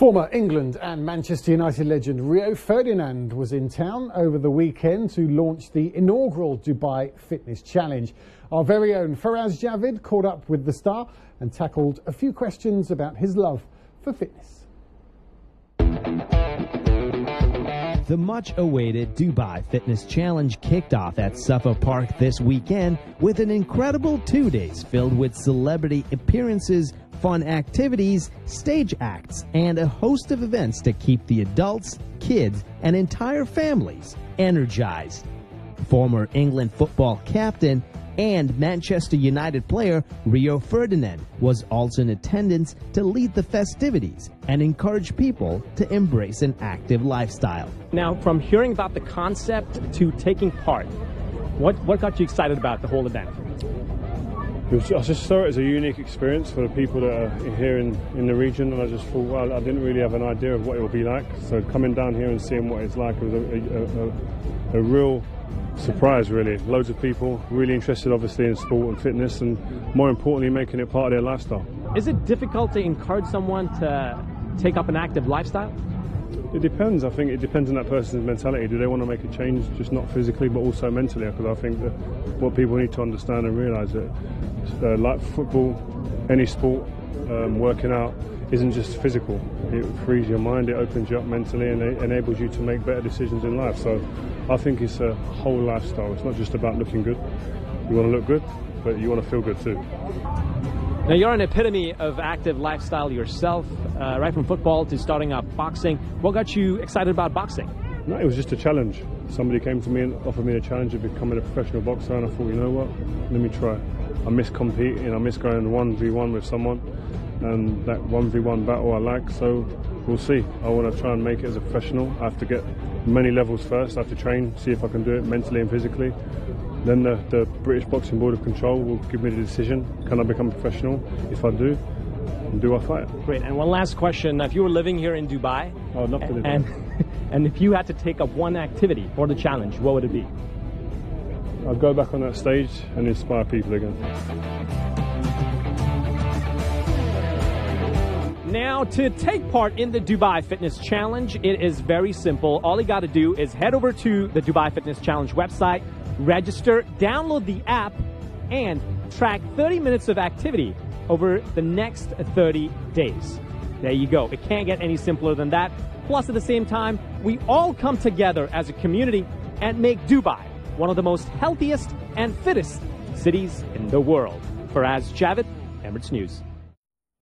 Former England and Manchester United legend Rio Ferdinand was in town over the weekend to launch the inaugural Dubai Fitness Challenge. Our very own Faraz Javed caught up with the star and tackled a few questions about his love for fitness. The much awaited Dubai Fitness Challenge kicked off at Safa Park this weekend with an incredible two days filled with celebrity appearances, fun activities, stage acts, and a host of events to keep the adults, kids, and entire families energized. Former England football captain and Manchester United player Rio Ferdinand was also in attendance to lead the festivities and encourage people to embrace an active lifestyle. Now, from hearing about the concept to taking part, what, what got you excited about the whole event? Was, I just saw it as a unique experience for the people that are here in, in the region, and I just thought, well, I didn't really have an idea of what it would be like. So coming down here and seeing what it's like was a, a, a, a real surprise really. Loads of people really interested obviously in sport and fitness and more importantly making it part of their lifestyle. Is it difficult to encourage someone to take up an active lifestyle? It depends. I think it depends on that person's mentality. Do they want to make a change, just not physically, but also mentally? Because I think that what people need to understand and realise that, uh, like football, any sport, um, working out isn't just physical. It frees your mind, it opens you up mentally, and it enables you to make better decisions in life. So I think it's a whole lifestyle. It's not just about looking good. You want to look good, but you want to feel good too. Now, you're an epitome of active lifestyle yourself, uh, right from football to starting up boxing. What got you excited about boxing? No, it was just a challenge. Somebody came to me and offered me a challenge of becoming a professional boxer, and I thought, you know what, let me try. I miss competing, I miss going 1v1 with someone and that 1v1 battle I like, so we'll see. I want to try and make it as a professional. I have to get many levels first. I have to train, see if I can do it mentally and physically. Then the, the British Boxing Board of Control will give me the decision. Can I become a professional? If I do, do I fight? Great. And one last question. If you were living here in Dubai, oh, not for and, and if you had to take up one activity for the challenge, what would it be? I'd go back on that stage and inspire people again. Now, to take part in the Dubai Fitness Challenge, it is very simple. All you got to do is head over to the Dubai Fitness Challenge website, register, download the app, and track 30 minutes of activity over the next 30 days. There you go. It can't get any simpler than that. Plus, at the same time, we all come together as a community and make Dubai one of the most healthiest and fittest cities in the world. For Faraz Javed, Emirates News.